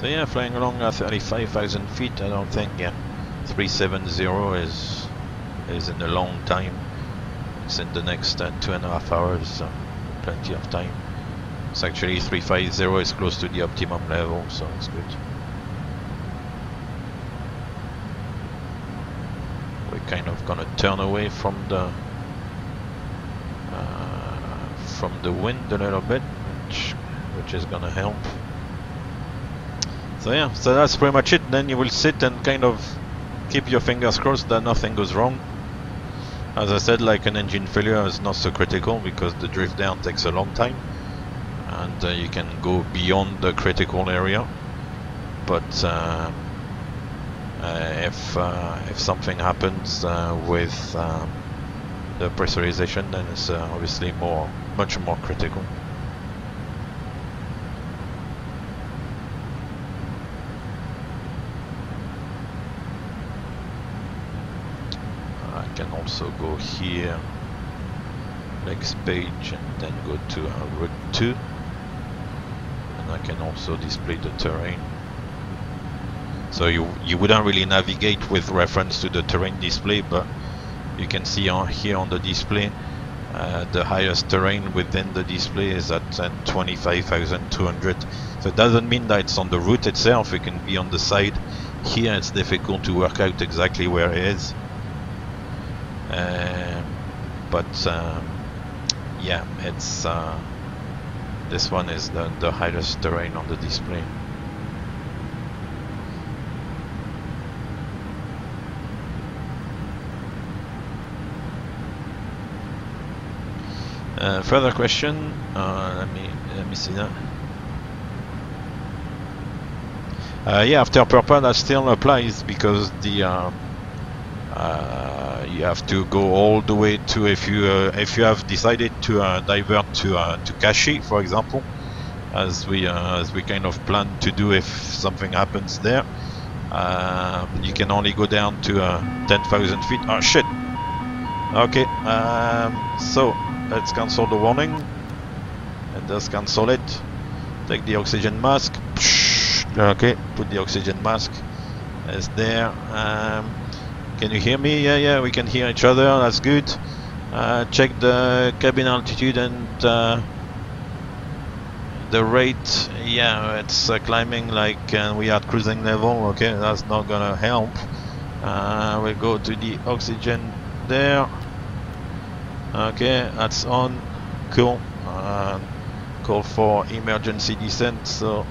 So yeah, flying along at 35,000 feet, I don't think, yeah, 370 is is in a long time. It's in the next uh, two and a half hours, so plenty of time. It's actually 350 is close to the optimum level, so it's good. We're kind of gonna turn away from the uh, from the wind a little bit, which which is gonna help. So yeah, so that's pretty much it. Then you will sit and kind of keep your fingers crossed that nothing goes wrong. As I said, like an engine failure is not so critical because the drift down takes a long time and uh, you can go beyond the critical area. But uh, uh, if uh, if something happens uh, with um, the pressurization, then it's uh, obviously more, much more critical. Also go here, next page, and then go to uh, route 2. And I can also display the terrain. So you you wouldn't really navigate with reference to the terrain display, but you can see on here on the display uh, the highest terrain within the display is at uh, 25,200 so it doesn't mean that it's on the route itself. It can be on the side. Here it's difficult to work out exactly where it is uh, but um, yeah it's uh, this one is the, the highest terrain on the display Uh, further question. Uh, let me let me see that. Uh, yeah, after purple that still applies because the uh, uh, you have to go all the way to if you uh, if you have decided to divert to to Kashi, for example, as we as we kind of plan to do if something happens there. you can only go down to 10,000 feet. Oh shit! Okay, um, so let's cancel the warning and just cancel it take the oxygen mask okay put the oxygen mask as there um, can you hear me yeah yeah we can hear each other that's good uh, check the cabin altitude and uh, the rate yeah it's uh, climbing like uh, we are cruising level okay that's not gonna help uh, we'll go to the oxygen there Okay, that's on. Cool. Uh, call for emergency descent. So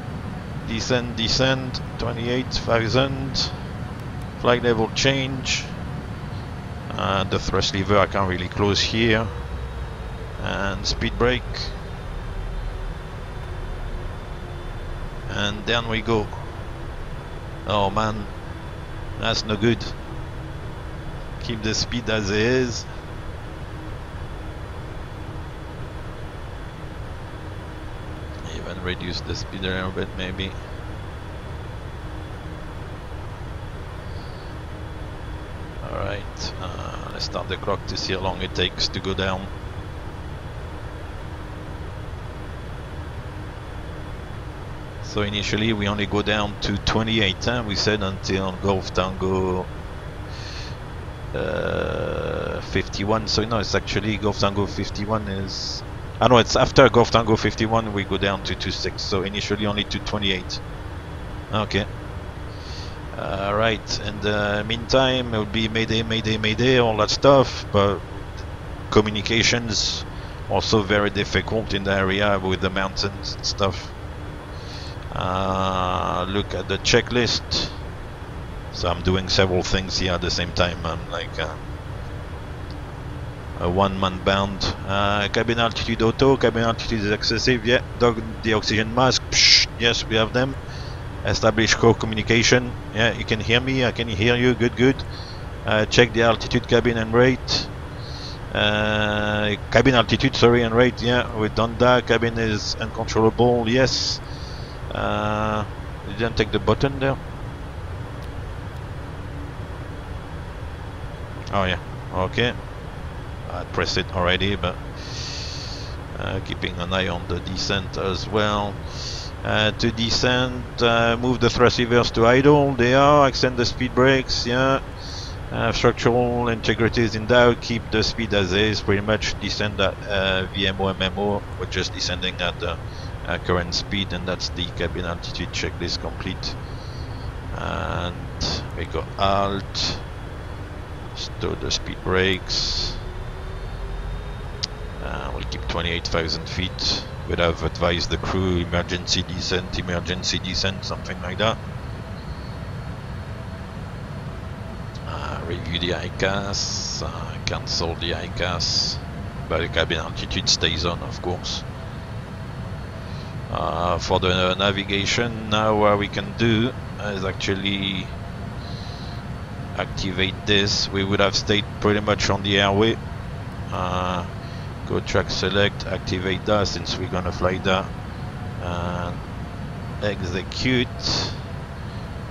descend, descend. 28,000. Flight level change. Uh, the thrust lever I can't really close here. And speed brake. And down we go. Oh man, that's no good. Keep the speed as it is. Even reduce the speed a little bit maybe. Alright, let's start the clock to see how long it takes to go down. So initially we only go down to 28, huh? we said until Golf Tango uh, 51, so no it's actually Golf Tango 51 is I know it's after Golf Tango 51 we go down to 26, so initially only to 28. Okay. Alright, in the meantime it will be Mayday, Mayday, Mayday, all that stuff, but communications also very difficult in the area with the mountains and stuff. Uh, look at the checklist. So I'm doing several things here at the same time. I'm like uh, a one man band. Uh, cabin altitude auto, cabin altitude is excessive, yeah. Dog the oxygen mask, Psh, yes, we have them. Establish core communication, yeah, you can hear me, I can hear you, good, good. Uh, check the altitude, cabin and rate. Uh, cabin altitude, sorry, and rate, yeah, we've done that. Cabin is uncontrollable, yes. Uh, didn't take the button there. Oh yeah, okay. I pressed it already, but uh, keeping an eye on the descent as well. Uh, to descend, uh, move the thrust levers to idle, they are, extend the speed brakes, yeah. Uh, structural integrity is in doubt, keep the speed as is, pretty much descend at uh, VMO, MMO, we're just descending at the uh, current speed and that's the cabin altitude checklist complete. And we go alt, stow the speed brakes, we'll keep 28,000 feet, would have advised the crew emergency descent, emergency descent, something like that. review the EICAS, uh, cancel the EICAS, but the cabin altitude stays on of course. Uh, for the navigation now what we can do is actually activate this. We would have stayed pretty much on the airway. Uh, go track select, activate that since we're gonna fly that and execute.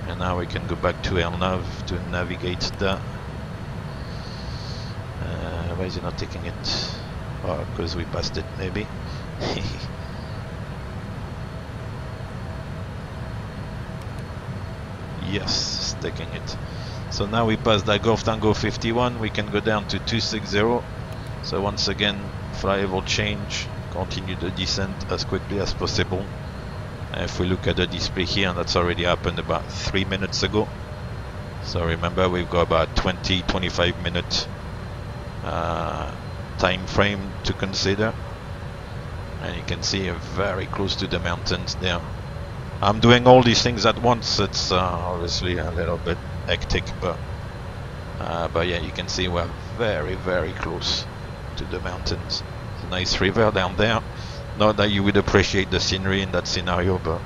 And now we can go back to LNAV to navigate that. Uh, why is it not taking it? Oh because we passed it maybe. Yes taking it. So now we passed that Golf Tango 51 we can go down to 260 so once again flyover change continue the descent as quickly as possible. If we look at the display here and that's already happened about three minutes ago. So remember we've got about 20 25 minute uh, time frame to consider. And you can see very close to the mountains there. I'm doing all these things at once. It's uh, obviously a little bit hectic but uh, but yeah you can see we're very very close to the mountains it's a nice river down there not that you would appreciate the scenery in that scenario, but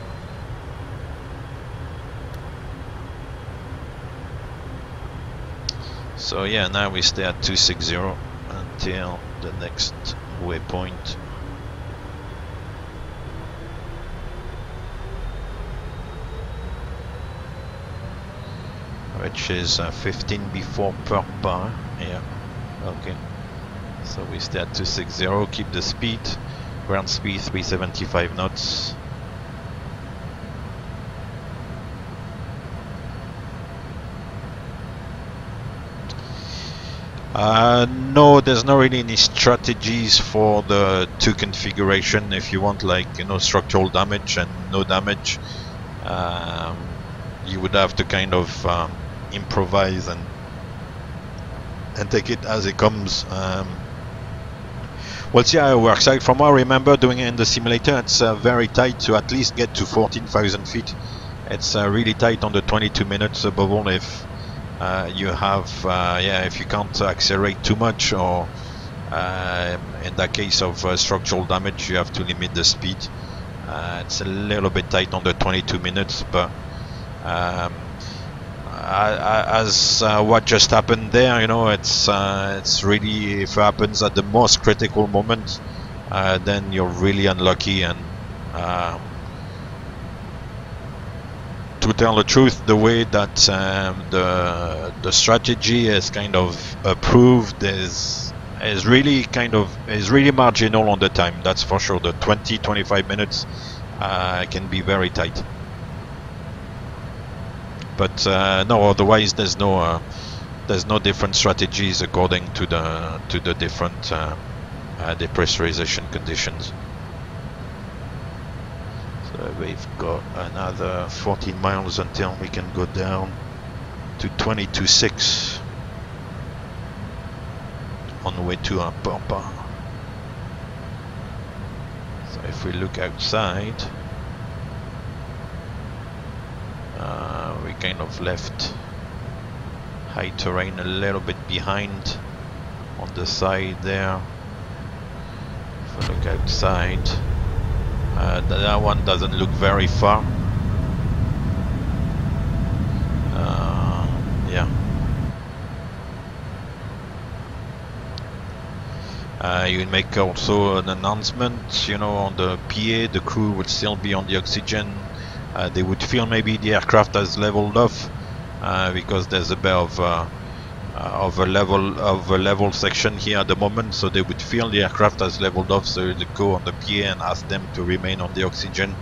So yeah, now we stay at 260 until the next waypoint. Which is uh, 15 before per bar. Yeah, okay. So we stay at 260, keep the speed ground speed 375 knots. Uh, no, there's not really any strategies for the two configuration. If you want like you know structural damage and no damage, um, you would have to kind of um, improvise and and take it as it comes. Um, We'll see how it works out. From what I remember doing it in the simulator, it's uh, very tight to at least get to 14,000 feet. It's uh, really tight on the 22 minutes above all if uh, you have, uh, yeah, if you can't accelerate too much or uh, in that case of uh, structural damage, you have to limit the speed. it's a little bit tight on the 22 minutes, but um, as uh, what just happened there, you know, it's uh, it's really if it happens at the most critical moment, uh, then you're really unlucky. And um, to tell the truth, the way that um, the the strategy is kind of approved is is really kind of is really marginal on the time. That's for sure. The 20-25 minutes uh, can be very tight but uh, no otherwise there's no uh, there's no different strategies according to the to the different uh, depressurization conditions. So we've got another 14 miles until we can go down to 22.6 on the way to our Pampa. So if we look outside uh, we kind of left high terrain a little bit behind on the side there. If I look outside uh, that one doesn't look very far. Uh, yeah. Uh, you make also an announcement, you know, on the PA, the crew would still be on the oxygen uh, they would feel maybe the aircraft has leveled off uh, because there's a bit of uh, of a level of a level section here at the moment so they would feel the aircraft has leveled off so they go on the PA and ask them to remain on the oxygen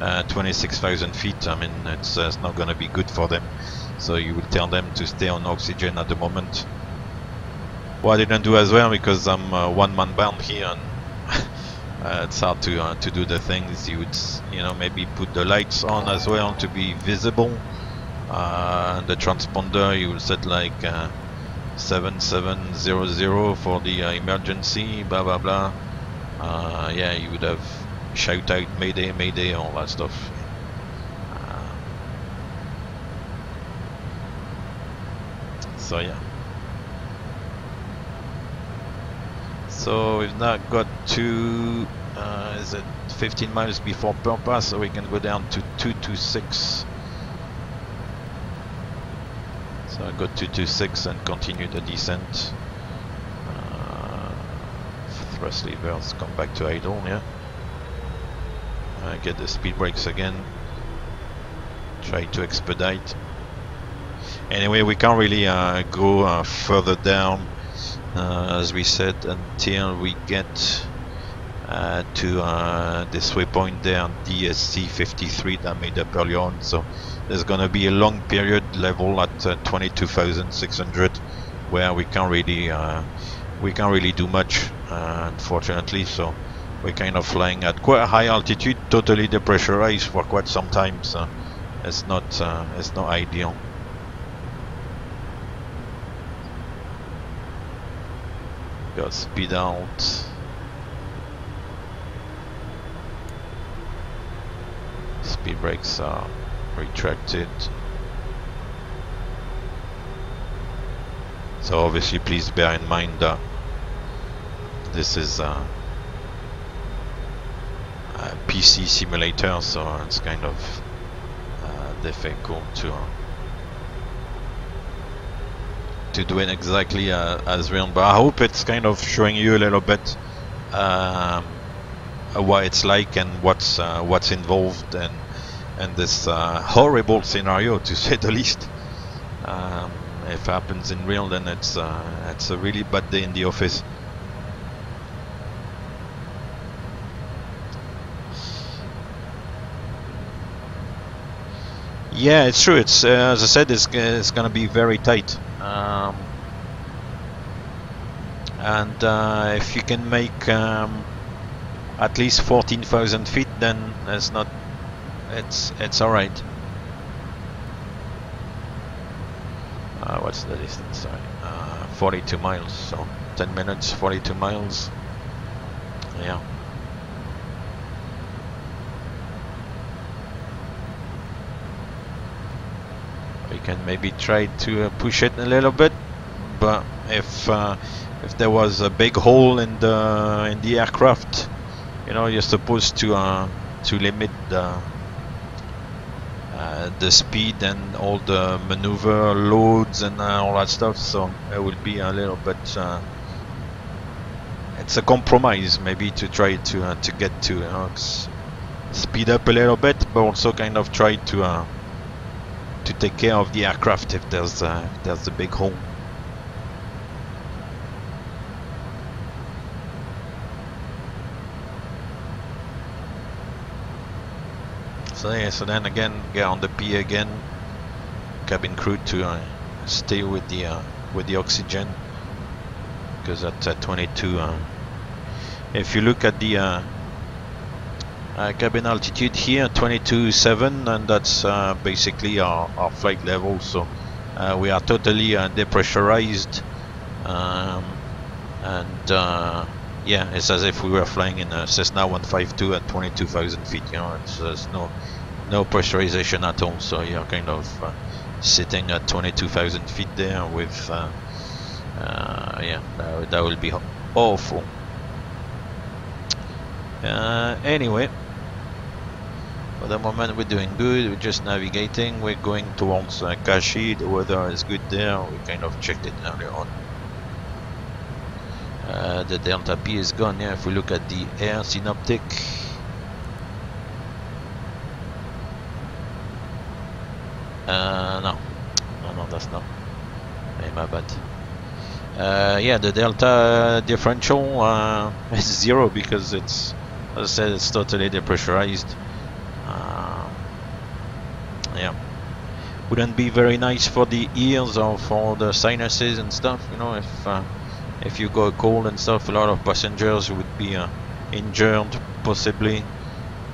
uh, 26,000 feet, I mean, it's, it's not going to be good for them. So you will tell them to stay on oxygen at the moment. What I didn't do as well because I'm uh, one man bound here and uh, it's hard to uh, to do the things. You would you know maybe put the lights on as well to be visible. Uh, the transponder you will set like 7700 for the emergency. Blah blah blah. yeah, you would have shout out Mayday, Mayday, all that stuff. Uh, so yeah. So we've now got to, uh, is it 15 miles before Purpas, so we can go down to 226. So I go 226 and continue the descent. Uh, thrust levers come back to idle, yeah uh, get the speed brakes again try to expedite anyway we can't really uh, go uh, further down uh, as we said until we get uh, to uh, this waypoint there DSC 53 that made up earlier on. So there's gonna be a long period level at 22,600 where we can't really we can't really do much unfortunately. So we're kind of flying at quite a high altitude, totally depressurized for quite some time, so it's not uh, it's not ideal. Got speed out. Speed brakes are retracted. So obviously please bear in mind that this is a, uh, PC simulator, so it's kind of uh, difficult to uh, to do it exactly uh, as real. But I hope it's kind of showing you a little bit um, what it's like and what's uh, what's involved and and this uh, horrible scenario, to say the least. Um, if it happens in real, then it's it's a really bad day in the office. Yeah, it's true. It's uh, as I said, it's it's going to be very tight. Um, and uh, if you can make um, at least 14,000 feet, then it's not. It's it's all right. Uh, what's the distance? Sorry, uh, 42 miles. So 10 minutes, 42 miles. Yeah. we can maybe try to uh, push it a little bit but if uh, if there was a big hole in the in the aircraft you know you're supposed to uh, to limit the uh, the speed and all the maneuver loads and uh, all that stuff so it will be a little bit uh, it's a compromise maybe to try to to get to speed up a little bit but also kind of try to to take care of the aircraft if there's uh, if there's a big hole. So yeah, so then again, get on the P again, cabin crew to uh, stay with the uh, with the oxygen because at uh, 22, uh, if you look at the uh, uh, cabin altitude here 22.7 and that's uh, basically our, our, flight level. So uh, we are totally uh, depressurized um, and uh, yeah it's as if we were flying in a Cessna 152 at 22,000 feet you know there's no no pressurization at all. So you're kind of uh, sitting at 22,000 feet there with yeah that, that will be awful. Anyway for the moment we're doing good, we're just navigating, we're going towards uh, Kashi, the weather is good there, we kind of checked it earlier on. Uh, the Delta P is gone, yeah, if we look at the air synoptic. Uh, no, no, no, that's not, hey, my bad. Uh, yeah, the delta differential uh, is zero because it's, as I said, it's totally depressurized. yeah wouldn't be very nice for the ears or for the sinuses and stuff you know if uh, if you got cold and stuff a lot of passengers would be uh, injured possibly.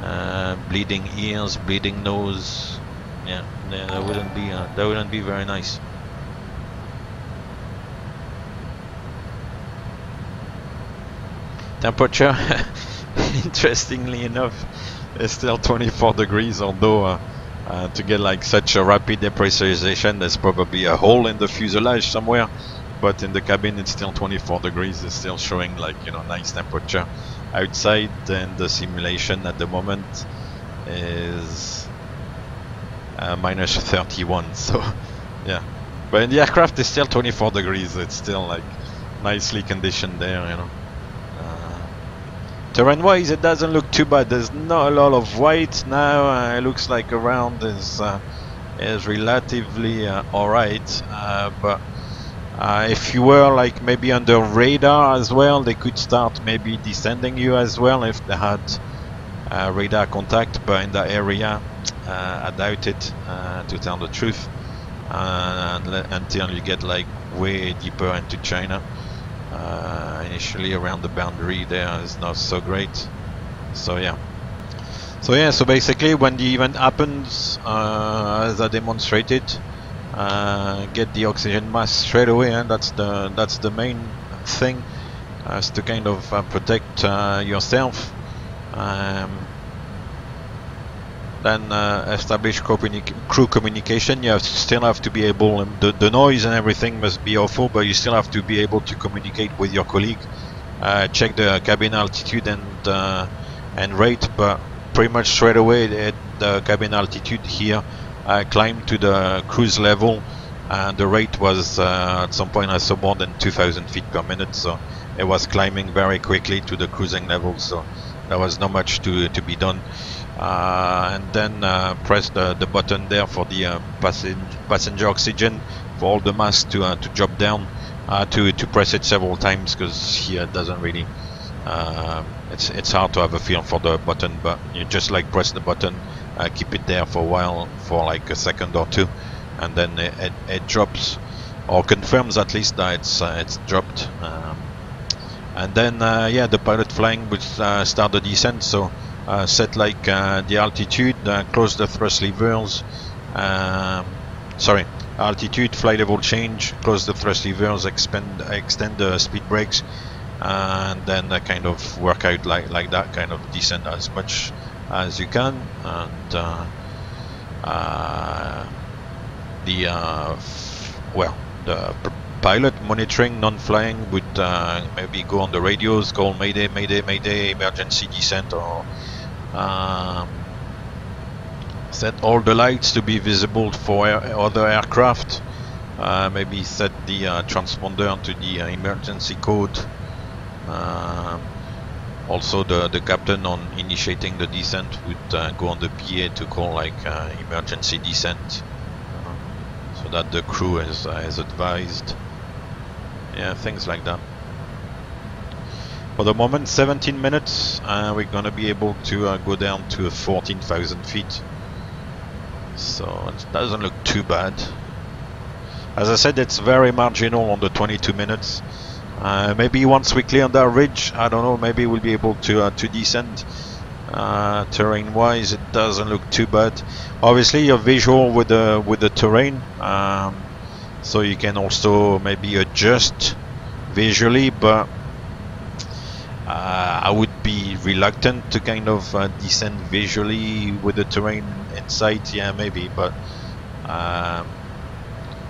Uh, bleeding ears bleeding nose. Yeah yeah that wouldn't be uh, that wouldn't be very nice. Temperature interestingly enough is still 24 degrees although uh, to get like such a rapid depressurization there's probably a hole in the fuselage somewhere but in the cabin it's still 24 degrees. It's still showing like you know nice temperature outside and the simulation at the moment is uh, minus 31 so yeah. But in the aircraft it's still 24 degrees. It's still like nicely conditioned there you know Terrain wise it doesn't look too bad, there's not a lot of white now, uh, it looks like around is, uh, is relatively uh, alright, uh, but uh, if you were like maybe under radar as well, they could start maybe descending you as well if they had uh, radar contact, but in that area I doubt it, to tell the truth, until you get like way deeper into China. Uh, initially around the boundary there is not so great. So yeah. So yeah so basically when the event happens uh, as I demonstrated uh, get the oxygen mask straight away and that's the that's the main thing as to kind of uh, protect uh, yourself. Um, then uh, establish crew communication. You have still have to be able, um, the, the noise and everything must be awful, but you still have to be able to communicate with your colleague. Uh, check the cabin altitude and uh, and rate, but pretty much straight away at the cabin altitude here, I climbed to the cruise level, and the rate was uh, at some point I saw more than 2,000 feet per minute, so it was climbing very quickly to the cruising level. So there was not much to to be done. Uh, and then uh, press the, the button there for the uh, passenger, oxygen for all the masks to, to drop down to, to press it several times because here doesn't really it's it's hard to have a feel for the button but you just like press the button keep it there for a while for like a second or two and then it, it, it drops or confirms at least that it's uh, it's dropped. Um, and then uh, yeah the pilot flying would uh, start the descent so uh, set like uh, the altitude, uh, close the thrust levers, um, sorry, altitude, flight level change, close the thrust levers, expand, extend the speed brakes, and then kind of work out like, like that, kind of descend as much as you can, and uh, uh, the, uh, well, the pilot monitoring non-flying would maybe go on the radios, call Mayday, Mayday, Mayday, emergency descent, or um, set all the lights to be visible for air other aircraft. Uh, maybe set the uh, transponder to the uh, emergency code. Um, also, the, the captain on initiating the descent would uh, go on the PA to call like uh, emergency descent, uh, so that the crew is, is advised. Yeah, things like that. For the moment, 17 minutes, uh, we're gonna be able to uh, go down to 14,000 feet. So it doesn't look too bad. As I said, it's very marginal on the 22 minutes. Uh, maybe once we clear that ridge, I don't know, maybe we'll be able to uh, to descend. Uh, terrain-wise, it doesn't look too bad. Obviously, you're visual with the with the terrain, um, so you can also maybe adjust visually, but uh, I would be reluctant to kind of uh, descend visually with the terrain in sight, yeah, maybe, but um,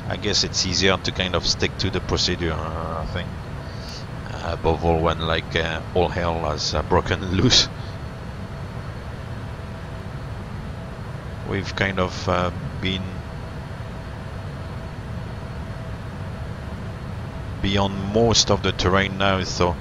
I guess it's easier to kind of stick to the procedure, uh, I think. Uh, above all, when like uh, all hell has uh, broken loose. We've kind of been beyond most of the terrain now, so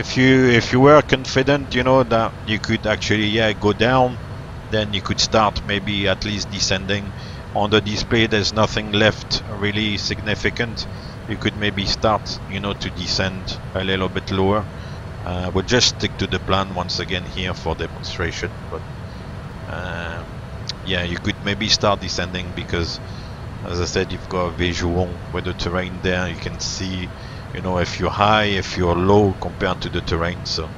if you if you were confident you know that you could actually yeah go down then you could start maybe at least descending on the display there's nothing left really significant you could maybe start you know to descend a little bit lower uh, we'll just stick to the plan once again here for demonstration but uh, yeah, you could maybe start descending because, as I said, you've got a visual with the terrain there. You can see, you know, if you're high, if you're low compared to the terrain. So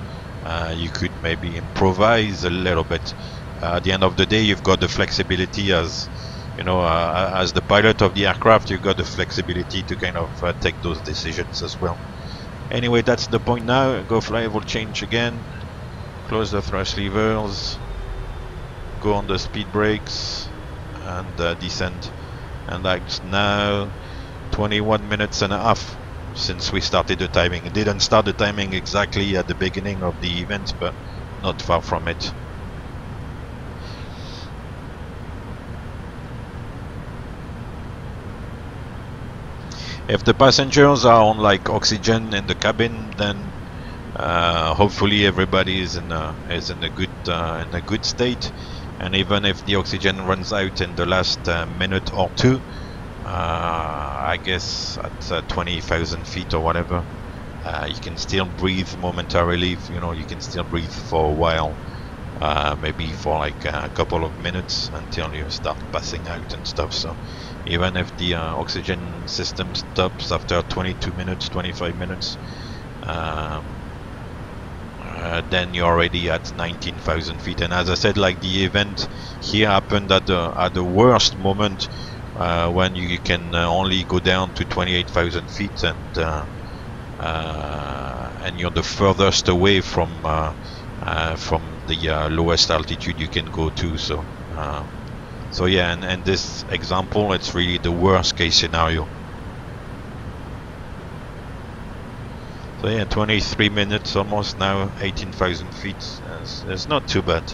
uh, you could maybe improvise a little bit. Uh, at the end of the day, you've got the flexibility as you know, uh, as the pilot of the aircraft, you've got the flexibility to kind of uh, take those decisions as well. Anyway, that's the point now. Go fly will change again. Close the thrust levers. Go on the speed brakes and uh, descend. And that's now 21 minutes and a half since we started the timing. It didn't start the timing exactly at the beginning of the event, but not far from it. if the passengers are on like oxygen in the cabin then uh, hopefully everybody is in a, is in a good uh, in a good state and even if the oxygen runs out in the last uh, minute or two I guess at uh, 20,000 feet or whatever. Uh, you can still breathe momentarily you know you can still breathe for a while. Maybe for like a couple of minutes until you start passing out and stuff. So even if the uh, oxygen system stops after 22 minutes 25 minutes um, uh, then you're already at 19,000 feet. And as I said like the event here happened at the at the worst moment uh, when you can uh, only go down to 28,000 feet and uh, uh, and you're the furthest away from from the lowest altitude you can go to so so yeah, and, and this example, it's really the worst case scenario. So yeah, 23 minutes almost now, 18,000 feet. It's, it's not too bad.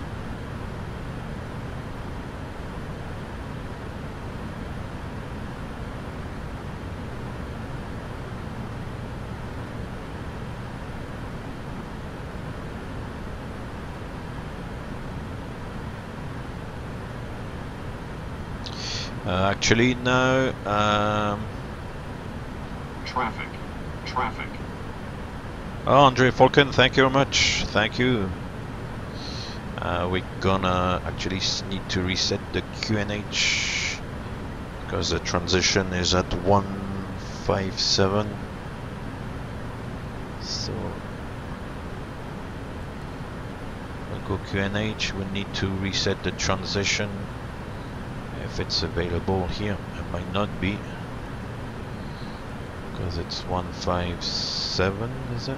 Uh, actually, no. Um, traffic. Traffic. Oh, Andre Falcon, thank you very much. Thank you. Uh, we're gonna actually need to reset the QNH because the transition is at 157. So we'll go QNH. We need to reset the transition if it's available here. It might not be. Because it's 157 is it?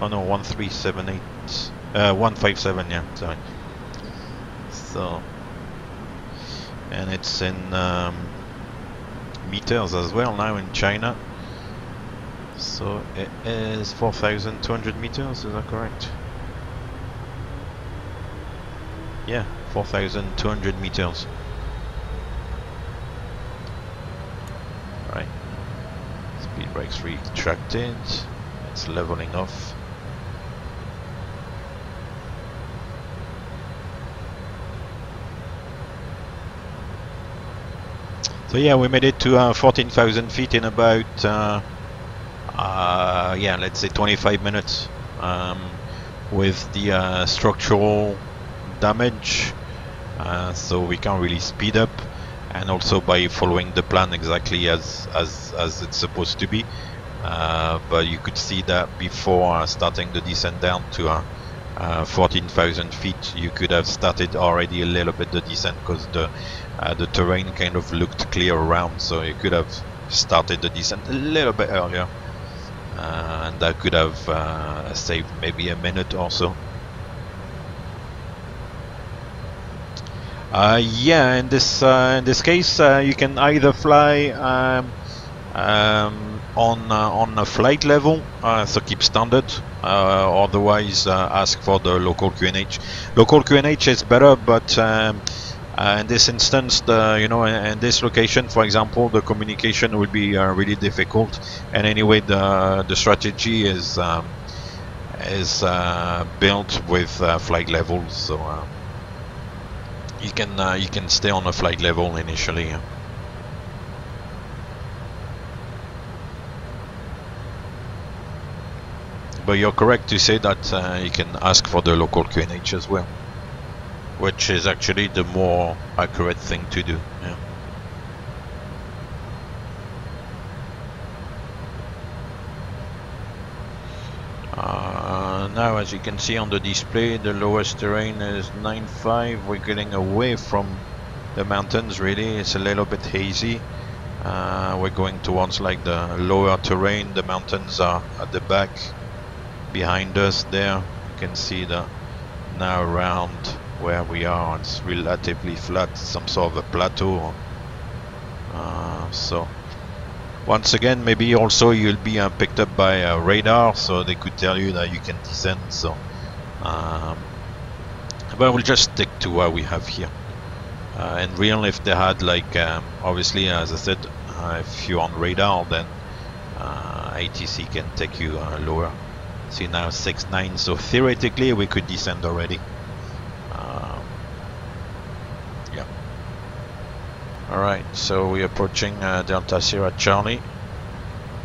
Oh no 1378 uh, 157 yeah sorry. So and it's in um, meters as well now in China. So it is 4200 meters is that correct? Yeah 4,200 meters. Right. Speed brakes retracted. It's leveling off. So yeah, we made it to uh, 14,000 feet in about, uh, uh, yeah, let's say 25 minutes um, with the uh, structural damage uh, so we can really speed up and also by following the plan exactly as as, as it's supposed to be. Uh, but you could see that before starting the descent down to uh, uh 14,000 feet you could have started already a little bit the descent because the uh, the terrain kind of looked clear around so you could have started the descent a little bit earlier. Uh, and that could have saved maybe a minute or so yeah, in this uh, in this case, uh, you can either fly um, um, on uh, on a flight level, uh, so keep standard. Uh, otherwise, ask for the local QNH. Local QNH is better, but um, in this instance, the you know in, in, this location, for example, the communication will be really difficult. And anyway, the the strategy is um, is built with flight levels, so you can uh, you can stay on a flight level initially. But you're correct to say that uh, you can ask for the local QNH as well. which is actually the more accurate thing to do. Yeah. Uh, now as you can see on the display the lowest terrain is 9.5 we're getting away from the mountains really. It's a little bit hazy. Uh, we're going towards like the lower terrain. The mountains are at the back behind us there. You can see the now around where we are. It's relatively flat some sort of a plateau. Uh, so once again maybe also you'll be uh, picked up by a radar so they could tell you that you can descend so um, but we'll just stick to what we have here. Uh, and real if they had like um, obviously as I said uh, if you're on radar then uh, ATC can take you uh, lower. See now 6-9 so theoretically we could descend already um, yeah alright so we're approaching uh, Delta Sierra Charlie.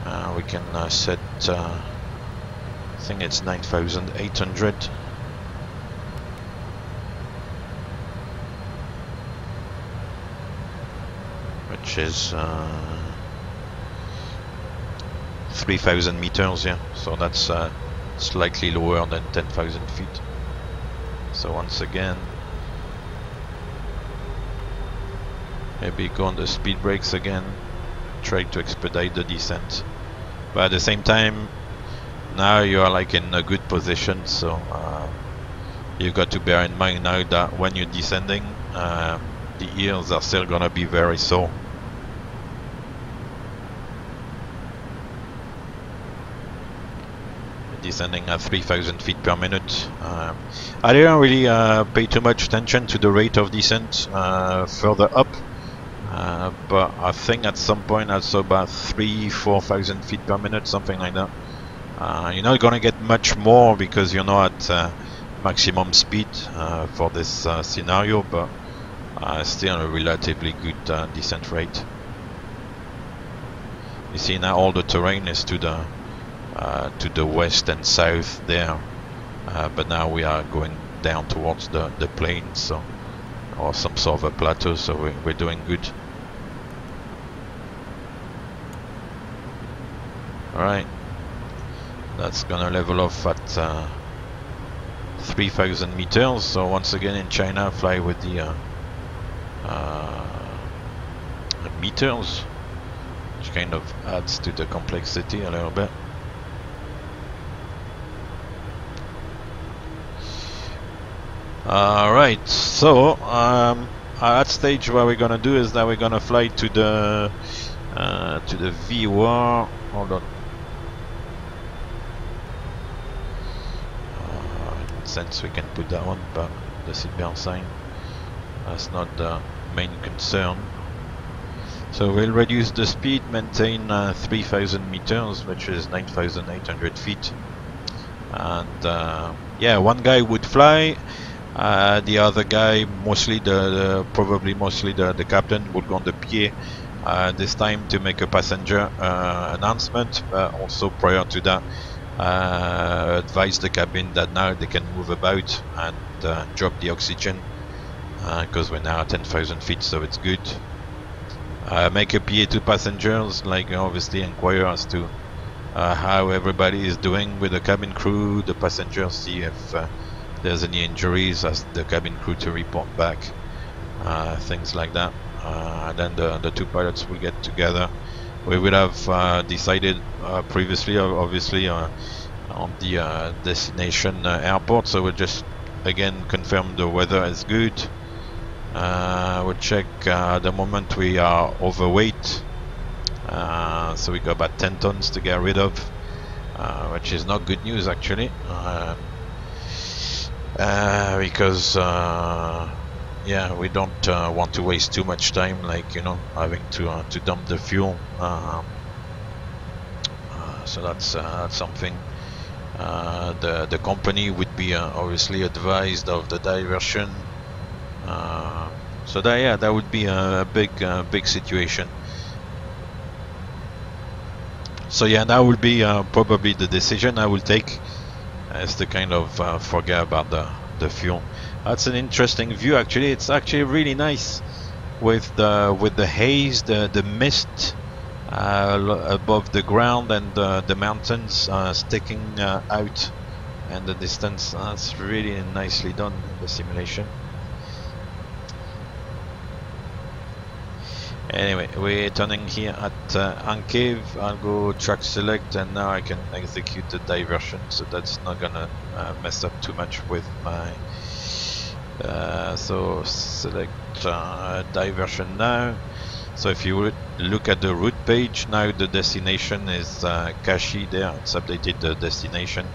Uh, we can uh, set uh, I think it's 9800 which is uh, 3000 meters yeah. So that's uh, slightly lower than 10,000 feet. So once again maybe go on the speed brakes again try to expedite the descent but at the same time now you are like in a good position so uh, you got to bear in mind now that when you're descending uh, the ears are still gonna be very sore descending at 3000 feet per minute. Um, I didn't really uh, pay too much attention to the rate of descent uh, further up, uh, but I think at some point I saw about 3 4000 feet per minute, something like that. Uh, you're not gonna get much more because you're not at uh, maximum speed uh, for this scenario, but still a relatively good descent rate. You see now all the terrain is to the uh, to the west and south there uh, but now we are going down towards the, the plains so or some sort of a plateau so we, we're doing good alright that's gonna level off at uh, 3000 meters so once again in China fly with the uh, uh, meters which kind of adds to the complexity a little bit Alright, so um, at stage what we're gonna do is that we're gonna fly to the uh, to the VOR. Hold on. Since we can put that one, but the seatbelt sign that's not the main concern. So we'll reduce the speed, maintain uh, 3000 meters, which is 9800 feet. And uh, yeah, one guy would fly, uh, the other guy, mostly the, the, probably mostly the, the captain, would go on the PA uh, this time to make a passenger uh, announcement. also prior to that, uh, advise the cabin that now they can move about and uh, drop the oxygen because we're now at 10,000 feet, so it's good. make a PA to passengers, like obviously inquire as to how everybody is doing with the cabin crew, the passengers, see if there's any injuries, as the cabin crew to report back, uh, things like that. Uh, and then the, the two pilots will get together. We would have uh, decided uh, previously, obviously, uh, on the uh, destination airport, so we'll just again confirm the weather is good. we'll check the moment we are overweight, so we got about 10 tons to get rid of, which is not good news actually. Uh, because uh, yeah we don't uh, want to waste too much time like you know having to uh, to dump the fuel. Um, uh, so that's uh, that's something. The the company would be obviously advised of the diversion. So that yeah that would be a, big big situation. So yeah that will be probably the decision I will take is to kind of uh, forget about the, the fuel. That's an interesting view actually. It's actually really nice with the with the haze, the the mist uh, above the ground and uh, the mountains uh, sticking uh, out and the distance. That's really nicely done in the simulation. Anyway, we're turning here at uh. I'll go track select and now I can execute the diversion so that's not gonna uh, mess up too much with my uh, so select uh, diversion now. So if you look at the route page now the destination is uh, Kashi there. It's updated the destination.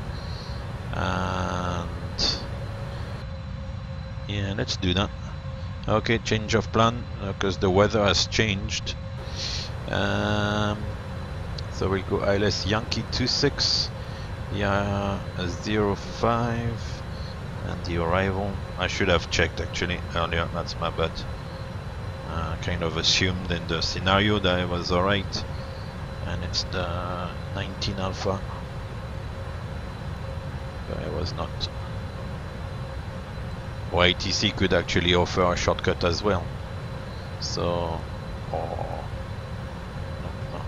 And yeah let's do that. Okay change of plan because uh, the weather has changed. Um, so we'll go ILS Yankee 26 yeah 05 and the arrival. I should have checked actually earlier that's my bad. Uh, kind of assumed in the scenario that I was alright and it's the 19 alpha. But it was not. ATC could actually offer a shortcut as well. So oh, no, no,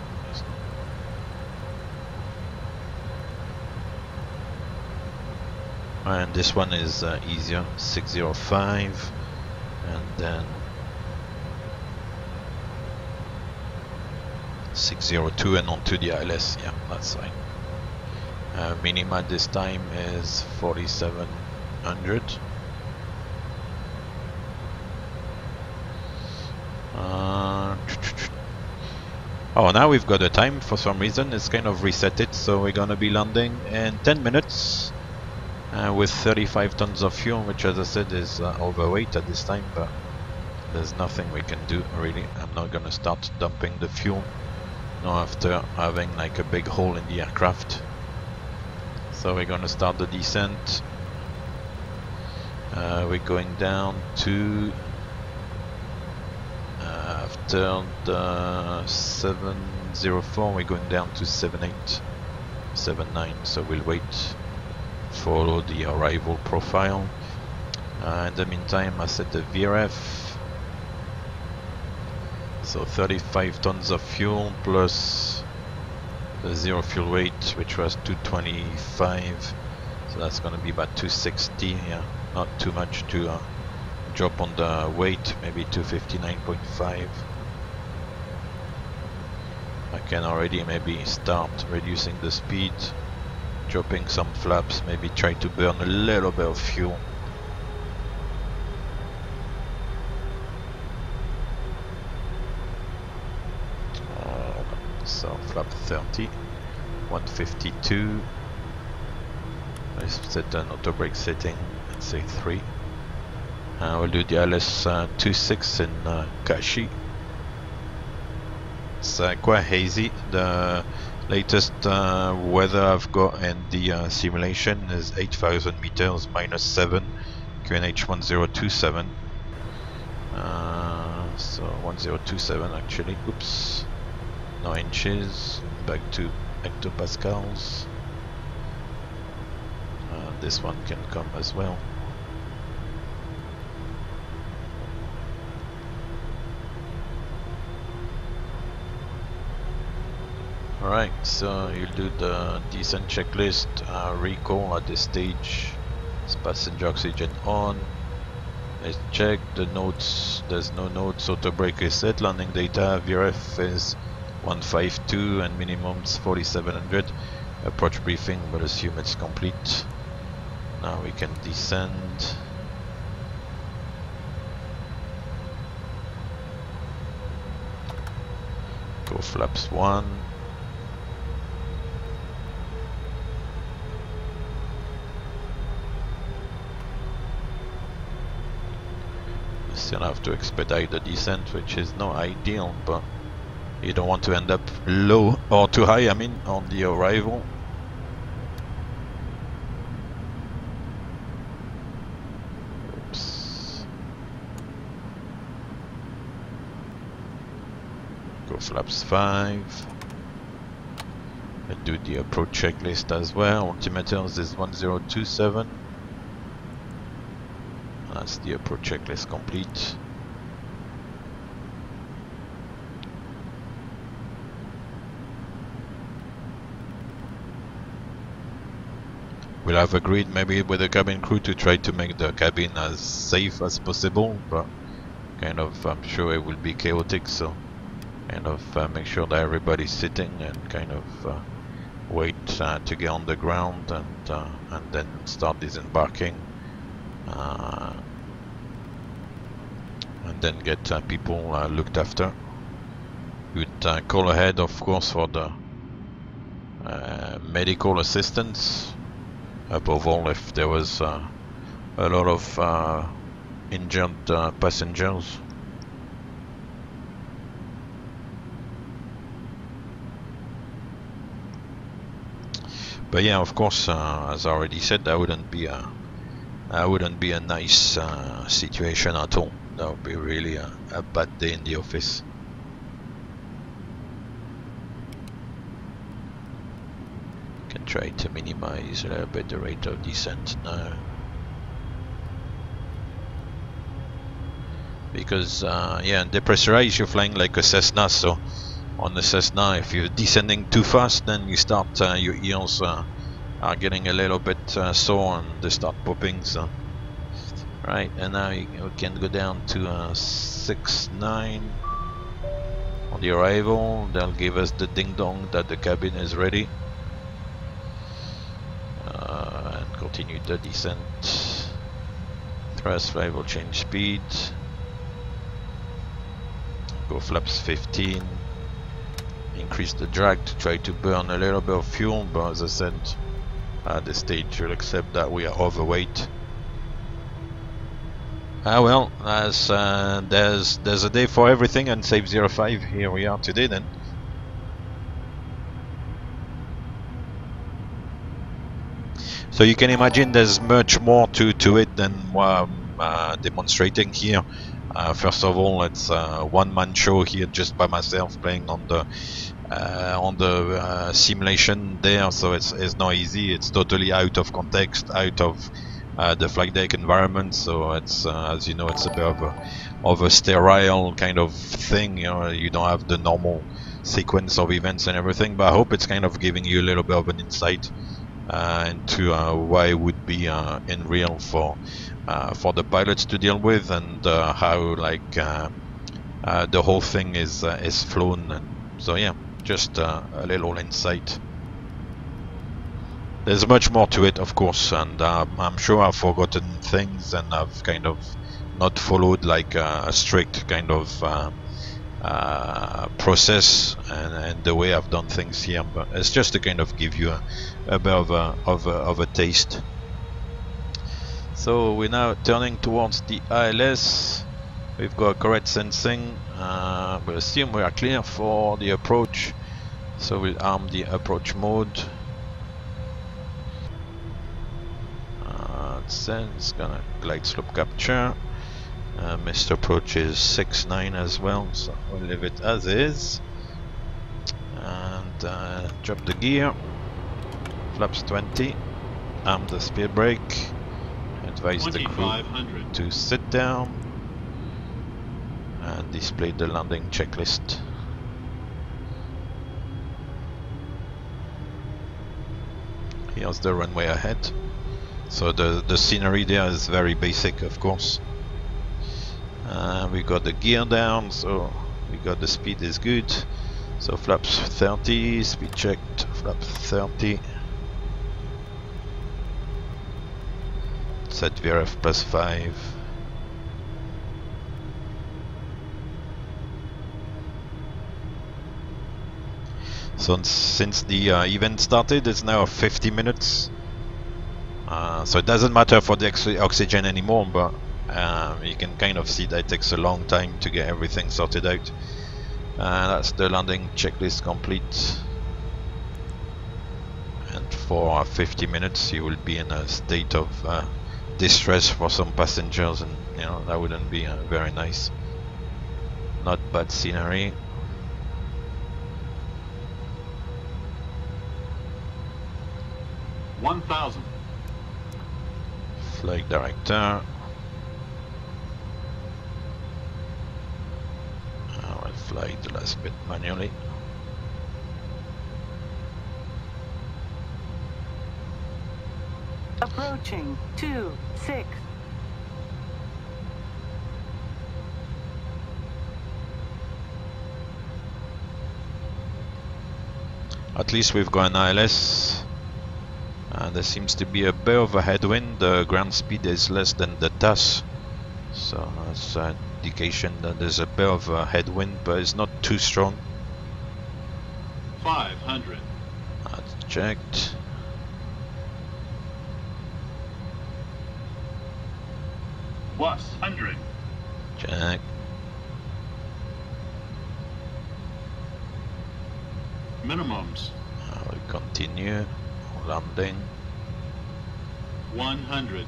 and this one is uh, easier 605 and then 602 and onto the ILS yeah that's fine. Uh, minima this time is 4700 uh, oh now we've got a time. For some reason it's kind of reset it. So we're gonna be landing in 10 minutes uh, with 35 tons of fuel which as I said is uh, overweight at this time but there's nothing we can do really. I'm not gonna start dumping the fuel now after having like a big hole in the aircraft. So we're gonna start the descent. Uh, we're going down to uh, after the 704 we're going down to 78 79 so we'll wait follow the arrival profile. Uh, in the meantime I set the VREF so 35 tons of fuel plus the zero fuel weight which was 225 so that's gonna be about 260 yeah. Not too much to uh, drop on the weight maybe 259.5 I can already maybe start reducing the speed dropping some flaps maybe try to burn a little bit of fuel. So flap 30 152 I set an auto brake setting and say 3 uh, we'll do the ILS uh, 26 in uh, Kashi. It's uh, quite hazy. The latest uh, weather I've got in the uh, simulation is 8000 meters minus 7 QNH 1027 uh, so 1027 actually oops 9 inches, back to hectopascals. Uh, this one can come as well. Alright, so you'll do the descent checklist, uh, recall at this stage, passenger oxygen on, let's check the notes, there's no notes, auto brake is set, landing data, VREF is 152 and minimum is 4700 approach briefing but assume it's complete. Now we can descend. Go flaps 1 still have to expedite the descent which is not ideal but you don't want to end up low or too high I mean on the arrival. Go flaps 5 and do the approach checklist as well. Altimeters is 1027 That's the approach checklist complete. We'll have agreed maybe with the cabin crew to try to make the cabin as safe as possible, but kind of I'm sure it will be chaotic, so kind of uh, make sure that everybody's sitting and kind of uh, wait uh, to get on the ground and uh, and then start disembarking uh, and then get uh, people looked after. We'd call ahead, of course, for the medical assistance above all if there was uh, a lot of uh, injured uh, passengers. But yeah, of course, uh, as I already said, that wouldn't be a that wouldn't be a nice uh, situation at all. That would be really a, a bad day in the office. can try to minimize a little bit the rate of descent now. Because, uh, yeah, depressurize, you're flying like a Cessna, so on the Cessna, if you're descending too fast, then you start, uh, your ears uh, are getting a little bit uh, sore and they start popping, so. Right, and now we can go down to uh, 6-9 on the arrival. They'll give us the ding-dong that the cabin is ready. And continue the descent. Thrust fly will change speed. Go flaps 15. Increase the drag to try to burn a little bit of fuel, but as I said, at this stage you'll accept that we are overweight. Ah well, as uh, there's there's a day for everything and save 05 here we are today then. So you can imagine there's much more to, to it than what I'm uh, demonstrating here. Uh, first of all, it's a one-man show here just by myself playing on the uh, on the uh, simulation there, so it's, it's not easy. It's totally out of context, out of uh, the flight deck environment. So it's uh, as you know, it's a bit of a, of a sterile kind of thing. You know, you don't have the normal sequence of events and everything. But I hope it's kind of giving you a little bit of an insight uh, into uh, why it would be uh, in real for for the pilots to deal with and how like the whole thing is is flown. And so yeah, just a little insight. There's much more to it, of course, and I'm sure I've forgotten things and I've kind of not followed like a strict kind of uh, uh, process and, and, the way I've done things here but it's just to kind of give you a, a bit of a, of a, of a taste. So we're now turning towards the ILS we've got correct sensing uh, we assume we are clear for the approach. So we'll arm the approach mode uh, it's gonna glide slope capture uh, missed approach is 6-9 as well, so we'll leave it as is. And uh, drop the gear, flaps 20, arm the speed brake, advise the crew to sit down, and display the landing checklist. Here's the runway ahead. So the, the scenery there is very basic of course. Uh, we got the gear down, so we got the speed is good. So flaps 30, speed checked, flaps 30. Set VREF plus 5. So since the uh, event started, it's now 50 minutes. Uh, so it doesn't matter for the oxygen anymore, but um, you can kind of see that it takes a long time to get everything sorted out. Uh, that's the landing checklist complete. And for 50 minutes you will be in a state of uh, distress for some passengers and you know that wouldn't be uh, very nice. Not bad scenery. One thousand flight director. I'll fly the last bit manually. Approaching two six. At least we've got an ILS uh, there seems to be a bit of a headwind. The ground speed is less than the TAS. So that's an indication that there's a bit of a headwind, but it's not too strong. 500. That's checked. Plus 100. Check. Minimums. We continue. Landing. 100.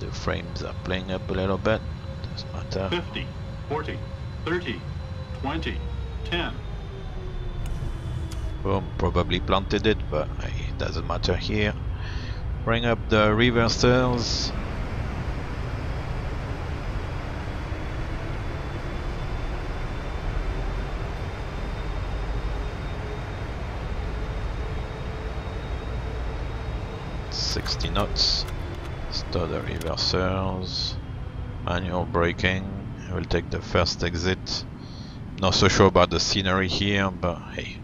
The frames are playing up a little bit. Doesn't matter. 50. 40. 30. 20. 10. Boom, probably planted it, but it doesn't matter here. Bring up the reversers. Sixty knots. Start the reversers. Manual braking. We'll take the first exit. Not so sure about the scenery here, but hey,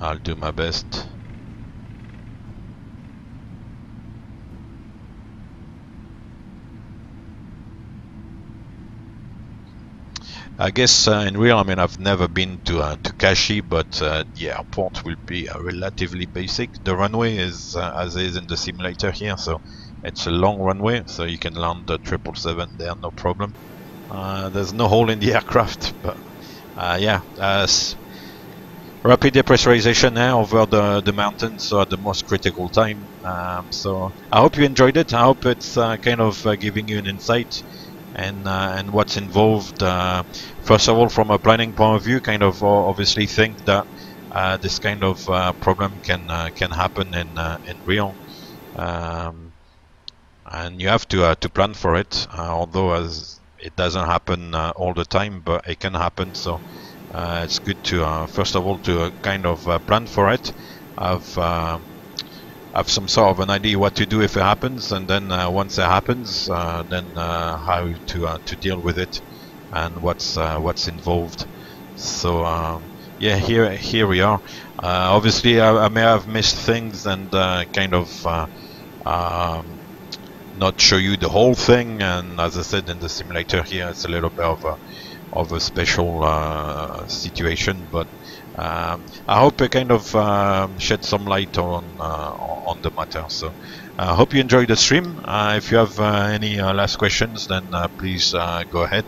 I'll do my best. I guess uh, in real, I mean, I've never been to uh, to Kashi, but uh, the airport will be uh, relatively basic. The runway is uh, as is in the simulator here, so it's a long runway, so you can land the 777 there, no problem. Uh, there's no hole in the aircraft, but yeah, rapid depressurization now over the, the mountains so at the most critical time. Um, so I hope you enjoyed it. I hope it's kind of giving you an insight and uh, and what's involved. Uh, first of all, from a planning point of view, kind of uh, obviously think that uh, this kind of uh, problem can uh, can happen in in real. Um, and you have to to plan for it. Although as it doesn't happen all the time, but it can happen. So it's good to first of all to kind of plan for it, have have some sort of an idea what to do if it happens, and then uh, once it happens, uh, then uh, how to to deal with it, and what's what's involved. So um, yeah, here here we are. Obviously, I, I may have missed things and kind of. Um, not show you the whole thing and as I said in the simulator here it's a little bit of a of a special uh, situation but um, I hope it kind of um, shed some light on uh, on the matter. So I hope you enjoyed the stream. Uh, if you have uh, any last questions then please go ahead